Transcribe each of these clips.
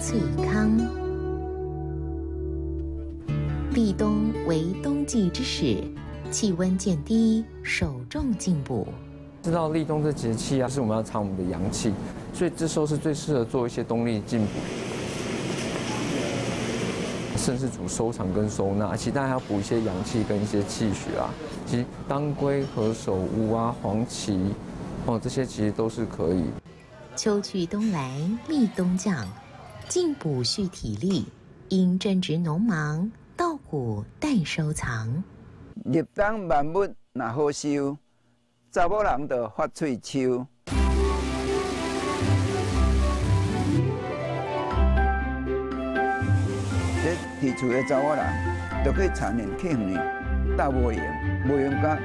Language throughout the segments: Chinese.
翠康。立冬为冬季之始，气温渐低，首重进补。知道立冬这节气啊，是我们要藏我们的阳气，所以这时候是最适合做一些冬令进补。肾是主收藏跟收纳，其实大家还要补一些阳气跟一些气血啊。其实当归、何首乌啊、黄芪，哦，这些其实都是可以。秋去冬来，立冬降，进补蓄体力，因正值农忙。稻谷待收藏。入冬万物若好收，查某人就发翠秋。这提厝的查某人，就去产年去远呢，大无用，无用甲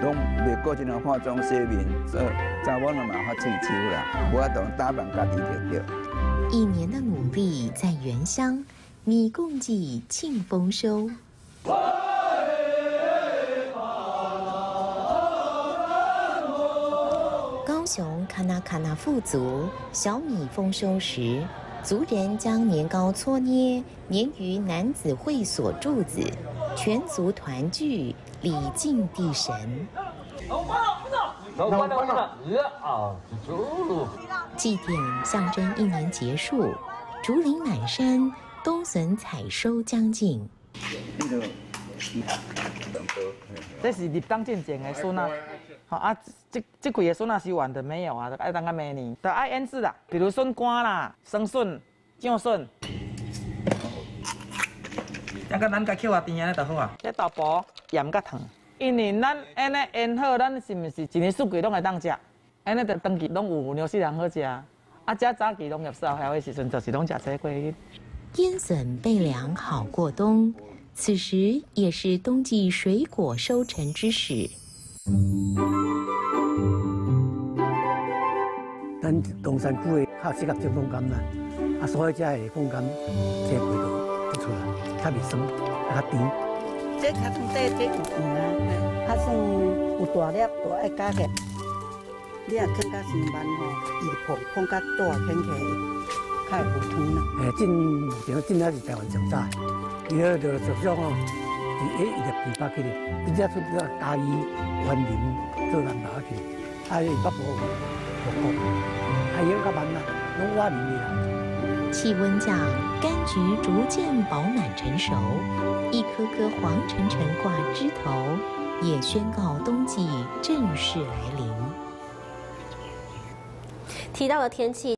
拢袂过一人化妆洗面，所以查某人嘛发翠秋啦，无法度打扮家己就对。一年的努力在原乡。米共祭庆丰收。高雄卡纳卡纳富族小米丰收时，族人将年糕搓捏，粘于男子会所柱子，全族团聚，礼敬地神。祭典象征一年结束，竹林满山。冬笋采收将近，这是立冬进前的笋啊，好啊，这这几个笋啊是完的没有啊，爱等到明年，都爱腌制啦，比如笋干啦、生笋、酱笋，那个咱家捡啊甜安尼就好啊。这豆包盐甲糖，因为咱安尼腌好，咱是毋是一年四季拢会当食？安尼就当季拢有牛四人好食，啊，食早期农业时候还的时阵，就是拢食这过去。腌笋备粮好过冬，此时也是冬季水果收成之时。咱东山区的较适合种风柑啦，啊，所以才会风柑这味道不出来，较袂酸，较甜。这较从这这有甜啊，较算有大粒，大爱加个。你若更加新慢吼，伊放放较大片起。太普通了。诶，进目前进来是台湾上早，伊迄就着想哦，伊一入批发去哩，直接出个嘉义、园林做南麻去，啊，伊北部、北部，还有较慢啦，拢外面啦。气温降，柑橘逐渐饱满成熟，一颗颗黄澄澄挂枝头，也宣告冬季正式来临。提到了天气。